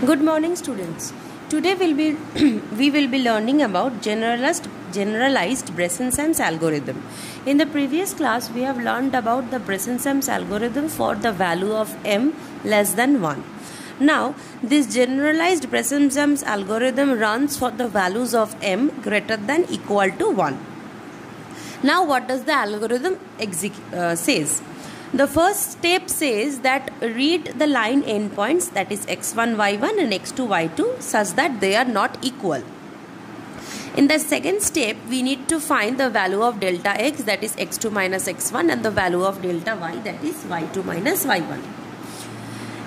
Good morning, students. Today we'll be we will be learning about generalized generalized Bresenham's algorithm. In the previous class, we have learned about the Bresenham's algorithm for the value of m less than 1. Now, this generalized Bresenham's algorithm runs for the values of m greater than equal to 1. Now, what does the algorithm uh, says? The first step says that read the line endpoints that is x1 y1 and x2 y2 such that they are not equal. In the second step, we need to find the value of delta x that is x2 minus x1 and the value of delta y that is y2 minus y1.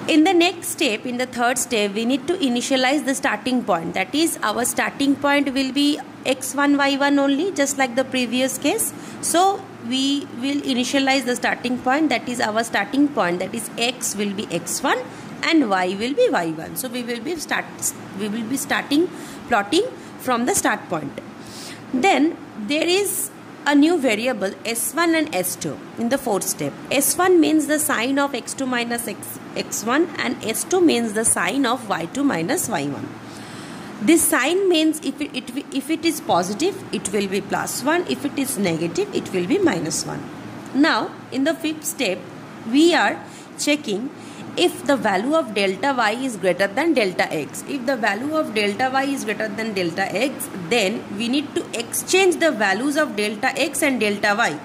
In the next step, in the third step, we need to initialize the starting point. That is, our starting point will be x1, y1 only, just like the previous case. So, we will initialize the starting point that is our starting point that is x will be x1 and y will be y1 so we will be start we will be starting plotting from the start point. Then there is a new variable s1 and s2 in the fourth step. s1 means the sign of x2 minus x, x1 and s2 means the sign of y2 minus y1 this sign means if it, it, if it is positive, it will be plus 1. If it is negative, it will be minus 1. Now, in the fifth step, we are checking if the value of delta y is greater than delta x. If the value of delta y is greater than delta x, then we need to exchange the values of delta x and delta y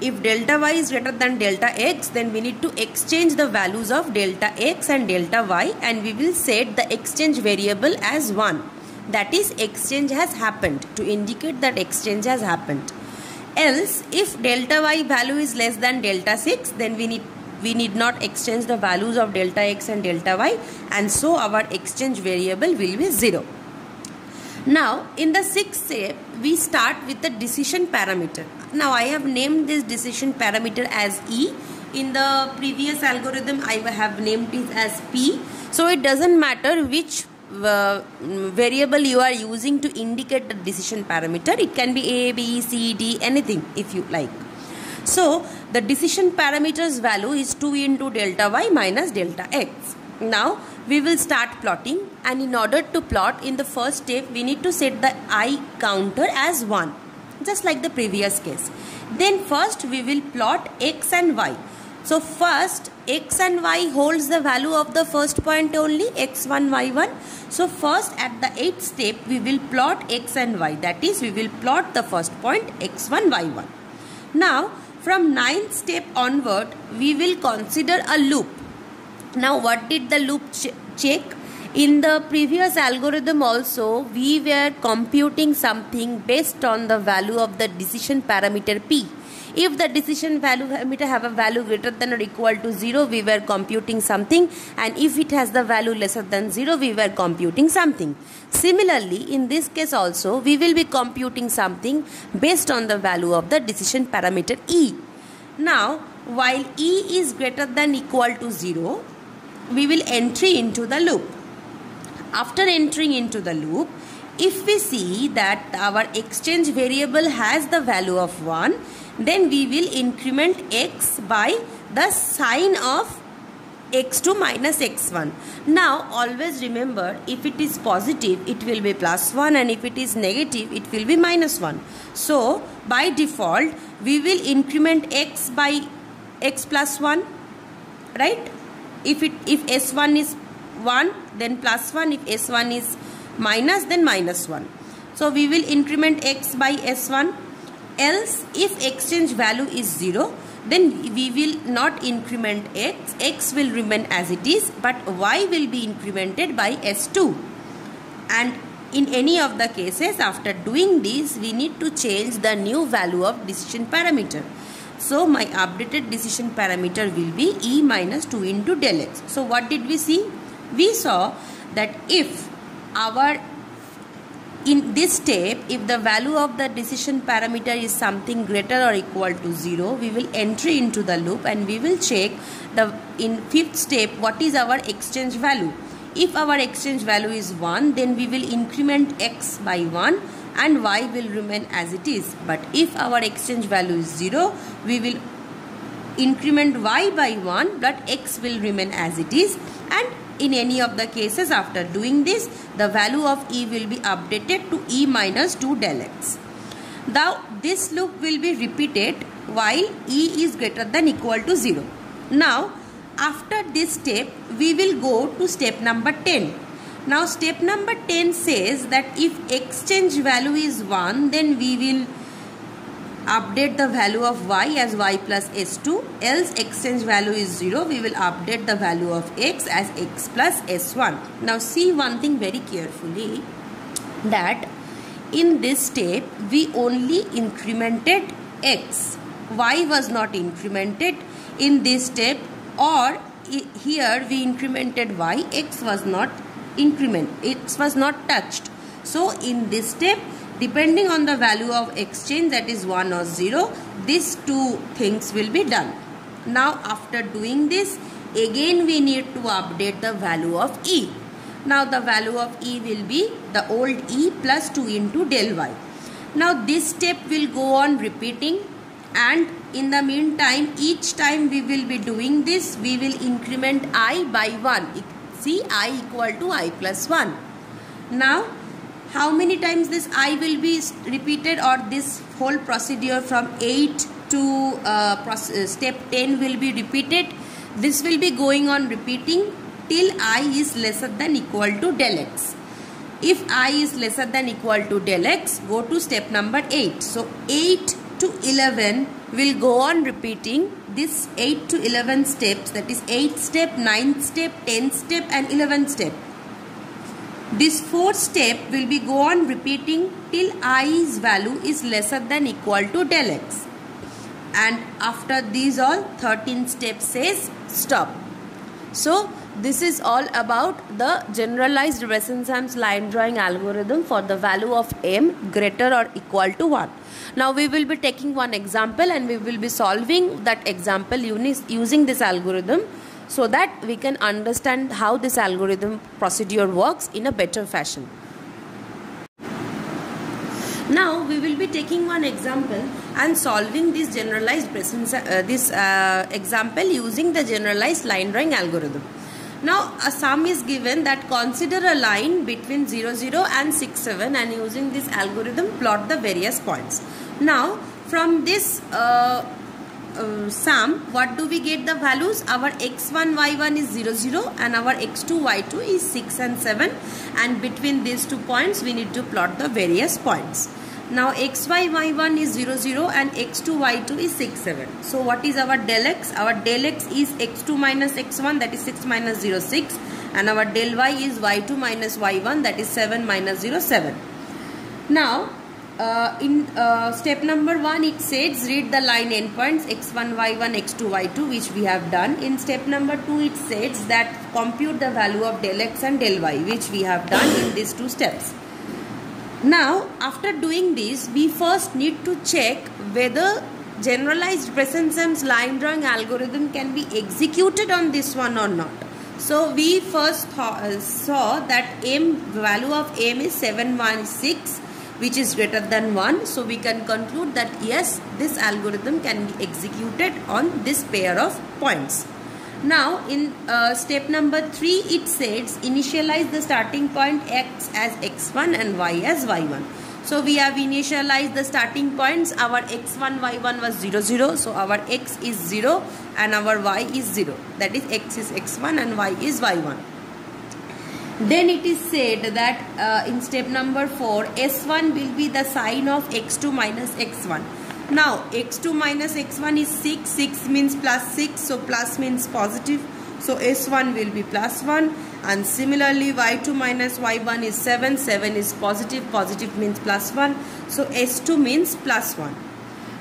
if delta y is greater than delta x then we need to exchange the values of delta x and delta y and we will set the exchange variable as 1 that is exchange has happened to indicate that exchange has happened. Else if delta y value is less than delta 6 then we need we need not exchange the values of delta x and delta y and so our exchange variable will be 0 now in the sixth step we start with the decision parameter now I have named this decision parameter as E. In the previous algorithm I have named it as P. So it doesn't matter which uh, variable you are using to indicate the decision parameter. It can be A B C D anything if you like. So the decision parameters value is 2 into delta y minus delta x. Now we will start plotting and in order to plot in the first step we need to set the i counter as 1 just like the previous case. Then first we will plot x and y. So first x and y holds the value of the first point only x1 y1 so first at the 8th step we will plot x and y. That is we will plot the first point x1 y1 now from 9th step onward we will consider a loop. Now what did the loop ch check in the previous algorithm also we were computing something based on the value of the decision parameter p. If the decision value parameter have a value greater than or equal to 0 we were computing something. And if it has the value lesser than 0 we were computing something. Similarly in this case also we will be computing something based on the value of the decision parameter e. Now while e is greater than equal to 0 we will entry into the loop. After entering into the loop, if we see that our exchange variable has the value of 1, then we will increment x by the sign of x2 minus x1. Now always remember if it is positive it will be plus 1 and if it is negative it will be minus 1. So by default we will increment x by x plus 1 right if it if s1 is 1 then plus 1 if s1 is minus then minus 1 so we will increment x by s1 else if exchange value is 0 then we will not increment x x will remain as it is but y will be incremented by s2 and in any of the cases after doing this we need to change the new value of decision parameter. So my updated decision parameter will be E minus 2 into del x. So what did we see? We saw that if our in this step if the value of the decision parameter is something greater or equal to 0 we will enter into the loop and we will check the in fifth step what is our exchange value. If our exchange value is 1 then we will increment x by 1 and y will remain as it is. But if our exchange value is 0 we will increment y by 1 but x will remain as it is. And in any of the cases after doing this the value of e will be updated to e minus 2 del x. Now this loop will be repeated while e is greater than equal to 0. Now after this step we will go to step number 10. Now step number 10 says that if exchange value is 1 then we will update the value of y as y plus s2 else exchange value is 0 we will update the value of x as x plus s1 now see one thing very carefully that in this step we only incremented x. Y was not incremented in this step or here we incremented y. X was not increment x was not touched. So in this step depending on the value of exchange that is 1 or 0 these two things will be done. Now after doing this again we need to update the value of e. Now the value of e will be the old e plus 2 into del y. Now this step will go on repeating and in the meantime each time we will be doing this we will increment i by 1 see i equal to i plus 1 now how many times this i will be repeated or this whole procedure from 8 to uh, uh, step 10 will be repeated? This will be going on repeating till i is lesser than equal to del x. If i is lesser than equal to del x go to step number 8 so 8 to 11 will go on repeating this 8 to 11 steps that is 8 step 9 step 10 step and 11 step this fourth step will be go on repeating till i's value is lesser than equal to del x. And after these all 13 steps says stop. So this is all about the generalized Bresenham's line drawing algorithm for the value of m greater or equal to 1. Now we will be taking one example and we will be solving that example using this algorithm so that we can understand how this algorithm procedure works in a better fashion. Now we will be taking one example and solving this generalized presence, uh, this uh, example using the generalized line drawing algorithm. Now a sum is given that consider a line between 0, 0 and 6, 7 and using this algorithm plot the various points. Now from this uh, uh, sum what do we get the values? Our x1 y1 is 0 0 and our x2 y2 is 6 and 7 and between these two points we need to plot the various points. Now xy y1 is 0 0 and x2 y2 is 6 7 so what is our del x? Our del x is x2 minus x1 that is 6 minus 0 6 and our del y is y2 minus y1 that is 7 minus 0 7 now uh, in uh, step number 1 it says read the line endpoints x1 y1 x2 y2 which we have done. In step number 2 it says that compute the value of del x and del y which we have done in these two steps. Now after doing this we first need to check whether generalized Bresenham's line drawing algorithm can be executed on this one or not. So we first uh, saw that m value of m is 716 which is greater than 1. So we can conclude that yes, this algorithm can be executed on this pair of points. Now in uh, step number 3 it says initialize the starting point x as x1 and y as y1. So we have initialized the starting points our x1 y1 was 0 0 so our x is 0 and our y is 0 that is x is x1 and y is y1 then it is said that uh, in step number 4 s1 will be the sign of x2 minus x1 now x2 minus x1 is 6 6 means plus 6 so plus means positive. So s1 will be plus 1 and similarly y2 minus y1 is 7 7 is positive. Positive means plus 1 so s2 means plus 1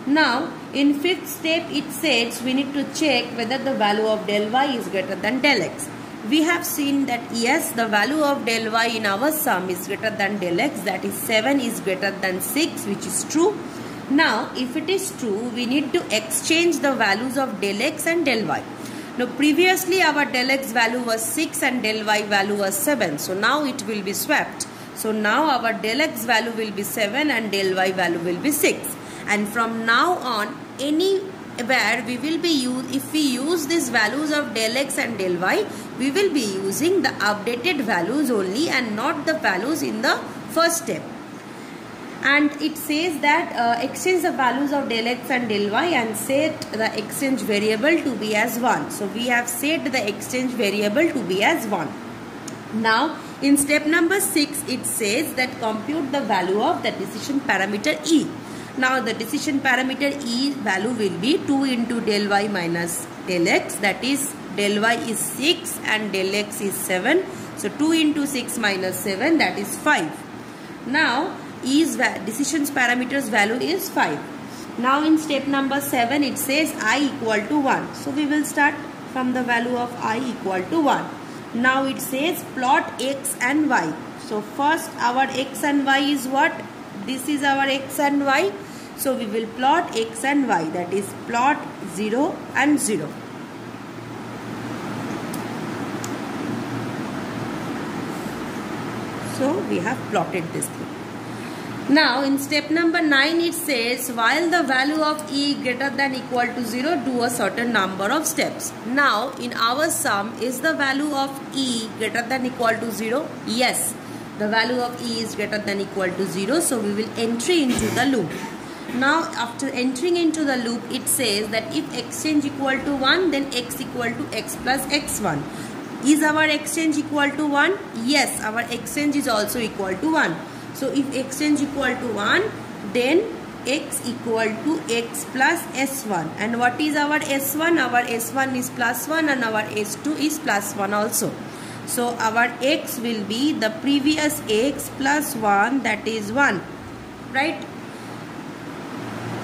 now in fifth step it says we need to check whether the value of del y is greater than del x we have seen that yes the value of del y in our sum is greater than del x that is 7 is greater than 6 which is true. Now if it is true we need to exchange the values of del x and del y. Now previously our del x value was 6 and del y value was 7 so now it will be swapped. So now our del x value will be 7 and del y value will be 6 and from now on any where we will be use if we use these values of del x and del y we will be using the updated values only and not the values in the first step. And it says that uh, exchange the values of del x and del y and set the exchange variable to be as 1 so we have set the exchange variable to be as 1 now in step number 6 it says that compute the value of the decision parameter e now the decision parameter E value will be 2 into del y minus del x that is del y is 6 and del x is 7. So 2 into 6 minus 7 that is 5. Now E's decisions parameters value is 5. Now in step number 7 it says i equal to 1. So we will start from the value of i equal to 1. Now it says plot x and y. So first our x and y is what? This is our x and y so we will plot x and y that is plot 0 and 0. So we have plotted this thing. Now in step number 9 it says while the value of e greater than equal to 0 do a certain number of steps. Now in our sum is the value of e greater than equal to 0? Yes the value of e is greater than equal to 0 so we will enter into the loop. Now after entering into the loop it says that if exchange equal to 1 then x equal to x plus x1. Is our exchange equal to 1? Yes our exchange is also equal to 1. So if exchange equal to 1 then x equal to x plus s1 and what is our s1 our s1 is plus 1 and our s2 is plus 1 also so our x will be the previous x plus 1 that is 1 right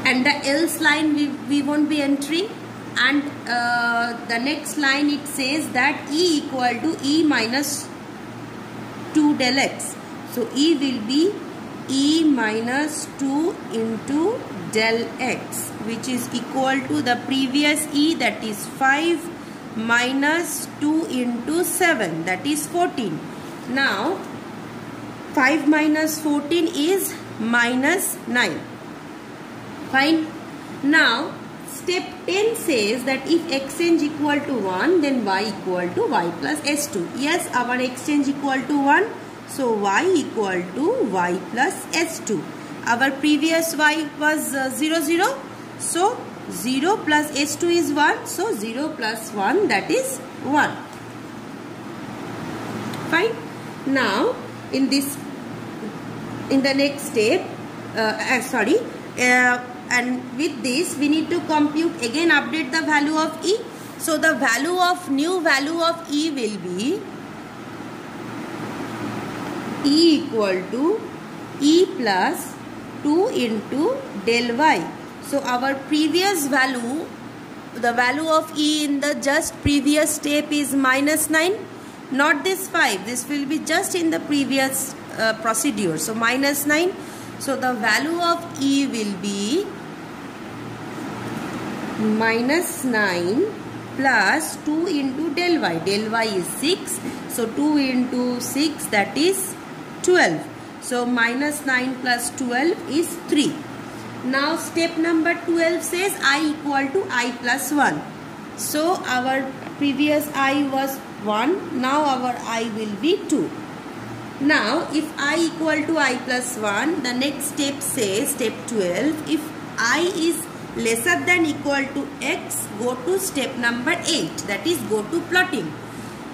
and the else line we, we won't be entering and uh, the next line it says that e equal to e minus 2 del x. So e will be e minus 2 into del x which is equal to the previous e that is 5 minus 2 into 7 that is 14. Now 5 minus 14 is minus 9 Fine. Now, step 10 says that if exchange equal to 1, then y equal to y plus s2. Yes, our exchange equal to 1. So, y equal to y plus s2. Our previous y was uh, 0, 0. So, 0 plus H2 is 1. So, 0 plus 1 that is 1. Fine. Now, in this, in the next step, uh, uh, sorry, uh, and with this we need to compute again update the value of E. So the value of new value of E will be E equal to E plus 2 into del y. So our previous value, the value of E in the just previous step is minus 9. Not this 5. This will be just in the previous uh, procedure. So minus 9. So the value of E will be minus 9 plus 2 into del y. Del y is 6. So 2 into 6 that is 12. So minus 9 plus 12 is 3. Now step number 12 says i equal to i plus 1. So our previous i was 1. Now our i will be 2. Now if i equal to i plus 1 the next step says step 12 if i is lesser than equal to x go to step number 8 that is go to plotting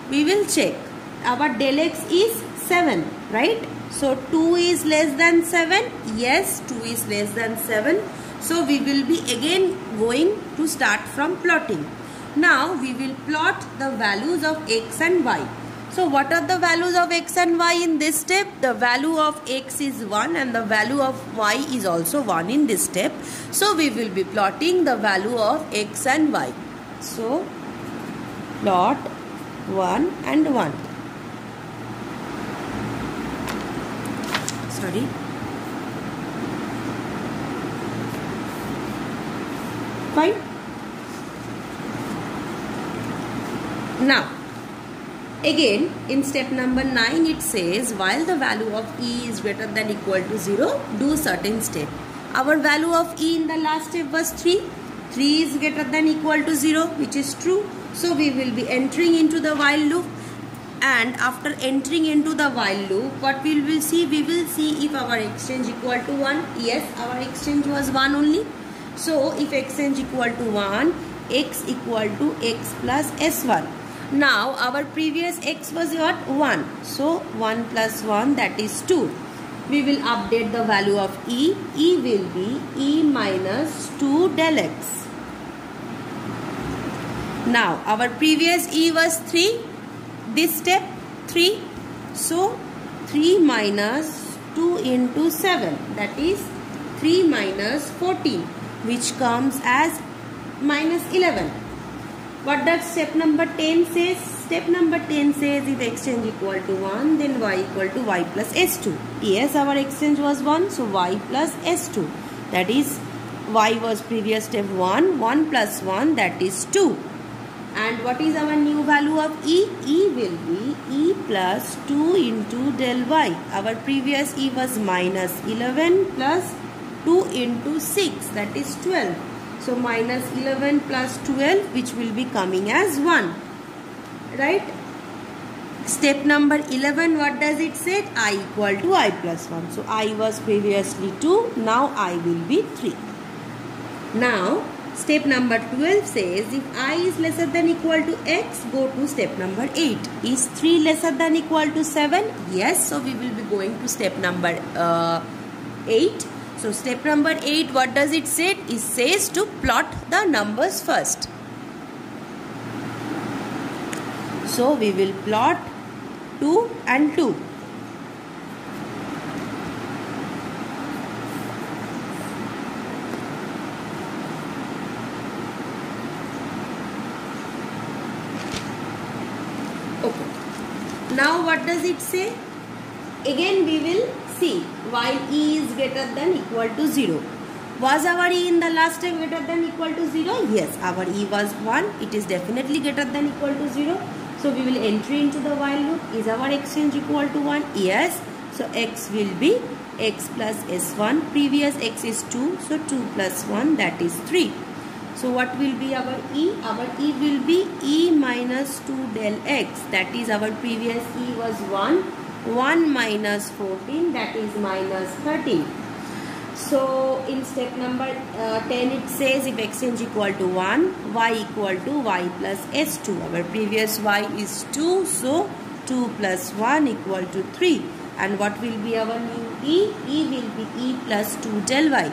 we will check our del x is 7 right so 2 is less than 7 yes 2 is less than 7 so we will be again going to start from plotting now we will plot the values of x and y so what are the values of x and y in this step? The value of x is 1 and the value of y is also 1 in this step. So we will be plotting the value of x and y. So plot 1 and 1. Sorry. Fine. Now Again, in step number 9, it says while the value of E is greater than equal to 0, do certain step. Our value of E in the last step was 3. 3 is greater than equal to 0 which is true. So we will be entering into the while loop and after entering into the while loop what we will see we will see if our exchange equal to 1 yes our exchange was 1 only. So if exchange equal to 1 x equal to x plus s1 now our previous x was what? 1 so 1 plus 1 that is 2 we will update the value of e. E will be e minus 2 del x. Now our previous e was 3 this step 3 so 3 minus 2 into 7 that is 3 minus 14 which comes as minus 11 what does step number 10 says step number 10 says if exchange equal to 1 then y equal to y plus s2 yes our exchange was 1 so y plus s2 that is y was previous step 1 1 plus 1 that is 2 and what is our new value of E? E will be E plus 2 into del Y. Our previous E was minus 11 plus 2 into 6 that is 12. So minus 11 plus 12 which will be coming as 1. Right? Step number 11 what does it say? I equal to I plus 1. So I was previously 2 now I will be 3. Now Step number 12 says if i is lesser than equal to x, go to step number 8. Is 3 lesser than equal to 7? Yes, so we will be going to step number uh, 8. So step number 8, what does it say? It says to plot the numbers first. So we will plot 2 and 2. now what does it say? Again we will see. While e is greater than equal to 0 was our e in the last step greater than equal to 0 yes our e was 1 it is definitely greater than equal to 0 so we will enter into the while loop. Is our exchange equal to 1 yes. So x will be x plus s1 previous x is 2 so 2 plus 1 that is 3 so what will be our E? Our E will be E minus 2 del x. That is our previous E was 1. 1 minus 14 that is minus 13. So in step number uh, 10 it says if exchange equal to 1, y equal to y plus s2. Our previous y is 2 so 2 plus 1 equal to 3. And what will be our new E? E will be E plus 2 del y.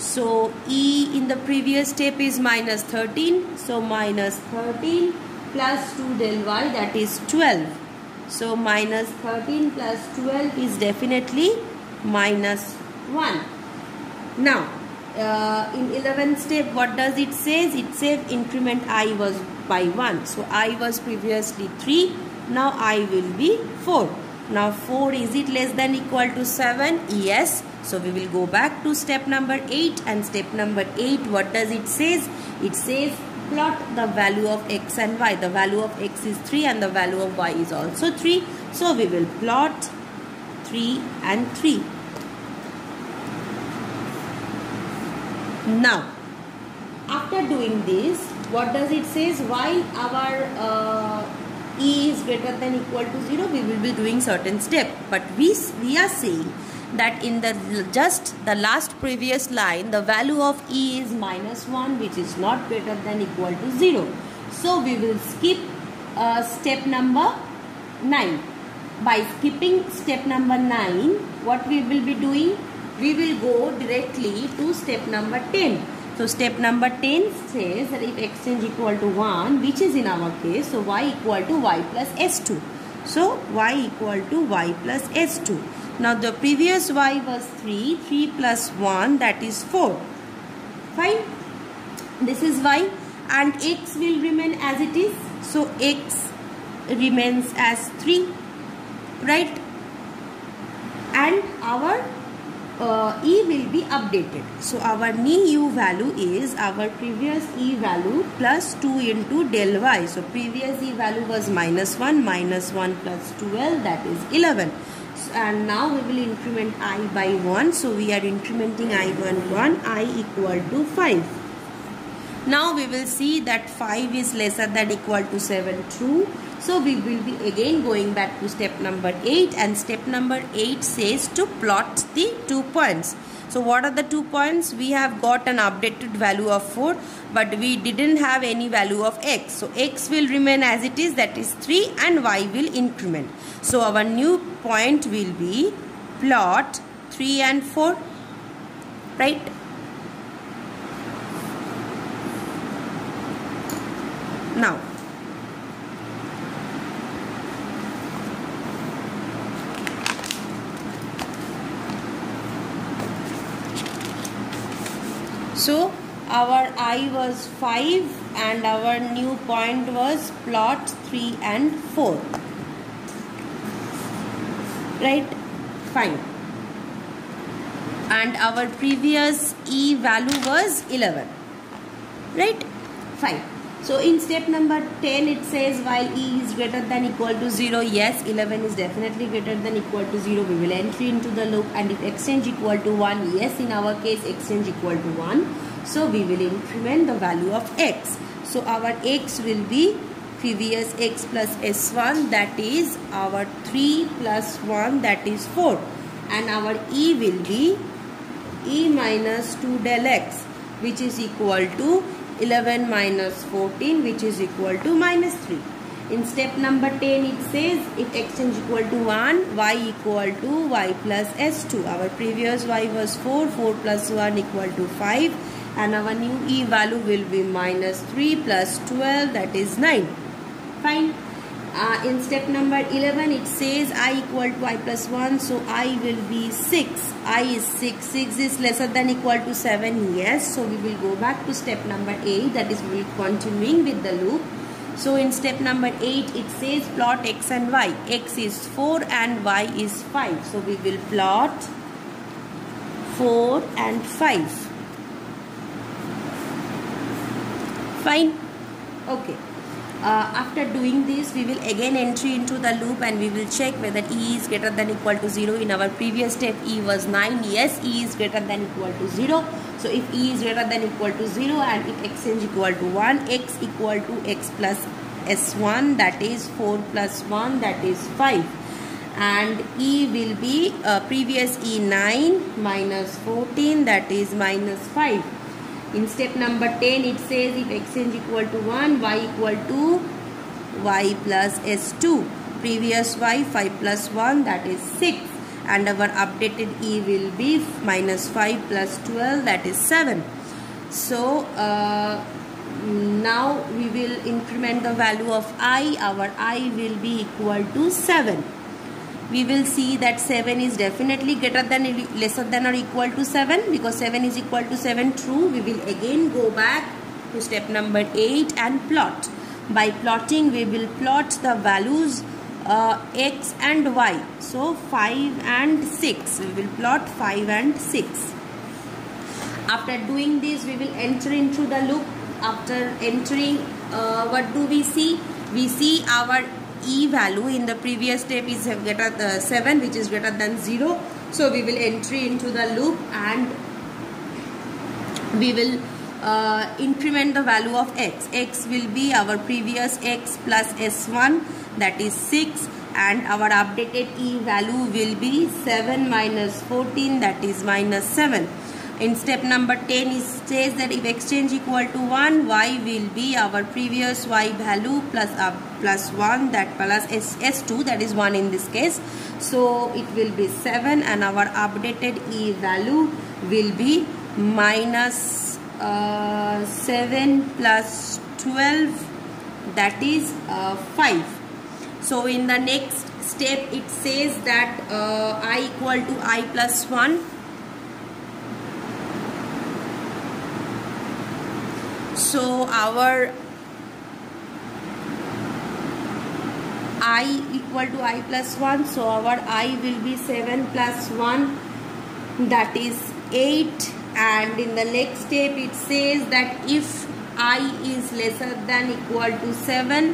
So E in the previous step is minus 13. So minus 13 plus 2 del y that is 12. So minus 13 plus 12 is definitely minus 1. Now uh, in 11th step what does it says? It says increment i was by 1. So i was previously 3. Now i will be 4. Now 4 is it less than equal to 7? Yes. So we will go back to step number 8 and step number 8 what does it says? It says plot the value of x and y. The value of x is 3 and the value of y is also 3. So we will plot 3 and 3. Now after doing this what does it says while our uh, e is greater than equal to 0 we will be doing certain step but we we are saying that in the just the last previous line the value of e is minus 1 which is not greater than equal to 0 so we will skip uh, step number 9 by skipping step number 9 what we will be doing? We will go directly to step number 10 so step number 10 says that if x exchange equal to 1 which is in our case so y equal to y plus s2 so y equal to y plus s2 now the previous y was 3. 3 plus 1 that is 4. Fine. This is y and x will remain as it is. So x remains as 3. Right. And our uh, e will be updated. So our new u value is our previous e value plus 2 into del y. So previous e value was minus 1 minus 1 plus 12 that is 11 and now we will increment i by 1 so we are incrementing i 1 1 i equal to 5 Now we will see that 5 is lesser than equal to 7 true. So we will be again going back to step number 8 and step number 8 says to plot the two points. So what are the two points? We have got an updated value of 4 but we didn't have any value of x. So x will remain as it is that is 3 and y will increment. So our new point will be plot 3 and 4 right now so our i was 5 and our new point was plot 3 and 4 right? Fine. And our previous e value was 11 right? Fine so in step number 10 it says while e is greater than equal to 0 yes 11 is definitely greater than equal to 0 we will enter into the loop and if exchange equal to 1 yes in our case exchange equal to 1 so we will increment the value of x. So our x will be previous x plus s1 that is our 3 plus 1 that is 4 and our e will be e minus 2 del x which is equal to 11 minus 14 which is equal to minus 3. In step number 10 it says if x is equal to 1 y equal to y plus s2. Our previous y was 4 4 plus 1 equal to 5 and our new e value will be minus 3 plus 12 that is 9. Fine uh, in step number 11 it says i equal to i plus 1 so i will be 6 i is 6 6 is lesser than equal to 7 yes. So we will go back to step number 8 that is we will continuing with the loop. So in step number 8 it says plot x and y. X is 4 and y is 5 so we will plot 4 and 5 fine? Okay uh, after doing this we will again enter into the loop and we will check whether e is greater than equal to 0 in our previous step e was 9 yes e is greater than equal to 0 so if e is greater than equal to 0 and if x is equal to 1 x equal to x plus s1 that is 4 plus 1 that is 5 and e will be uh, previous e 9 minus 14 that is minus 5 in step number 10 it says if x is equal to 1 y equal to y plus s2 previous y 5 plus 1 that is 6 and our updated e will be minus 5 plus 12 that is 7 so uh, now we will increment the value of i. Our i will be equal to 7 we will see that 7 is definitely greater than lesser than or equal to 7 because 7 is equal to 7 true. We will again go back to step number 8 and plot. By plotting we will plot the values uh, x and y. So 5 and 6 we will plot 5 and 6 after doing this we will enter into the loop. After entering uh, what do we see? We see our e value in the previous step is greater uh, 7 which is greater than 0 so we will enter into the loop and we will uh, increment the value of x. X will be our previous x plus s1 that is 6 and our updated e value will be 7 minus 14 that is minus 7 in step number 10 it says that if exchange equal to 1 y will be our previous y value plus uh, plus 1 that plus S, s2 that is 1 in this case. So it will be 7 and our updated e value will be minus uh, 7 plus 12 that is uh, 5 so in the next step it says that uh, i equal to i plus 1 so our i equal to i plus 1 so our i will be 7 plus 1 that is 8 and in the next step it says that if i is lesser than equal to 7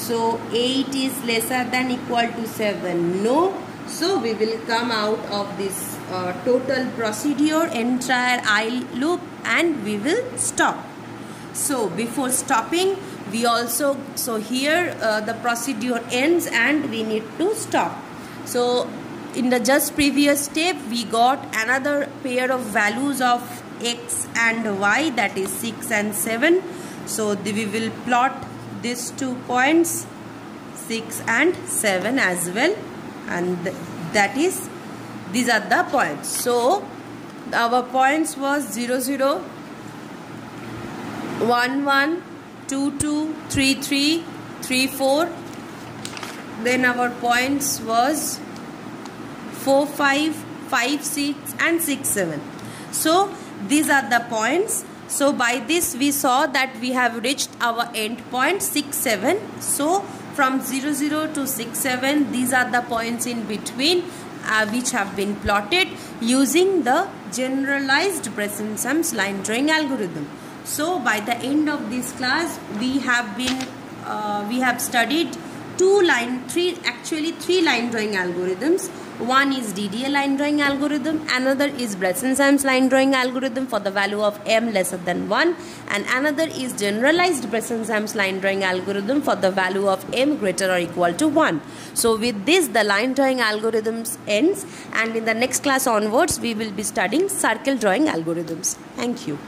so 8 is lesser than equal to 7 no? So we will come out of this uh, total procedure. Entire i loop and we will stop so before stopping we also so here uh, the procedure ends and we need to stop. So in the just previous step we got another pair of values of x and y that is 6 and 7 so we will plot these two points 6 and 7 as well. And that is these are the points. So our points was 0 0 1 1 2 2 3 3 3 4 then our points was 4 5 5 6 and 6 7 so these are the points. So by this we saw that we have reached our end point 6 7 so from 0 0 to 6 7 these are the points in between uh, which have been plotted using the generalized Bresenham's line drawing algorithm so by the end of this class we have been uh, we have studied two line three actually three line drawing algorithms one is DDA line drawing algorithm, another is Bresenham's line drawing algorithm for the value of m lesser than 1 and another is generalized Bresenham's line drawing algorithm for the value of m greater or equal to 1. So with this the line drawing algorithms ends and in the next class onwards we will be studying circle drawing algorithms. Thank you.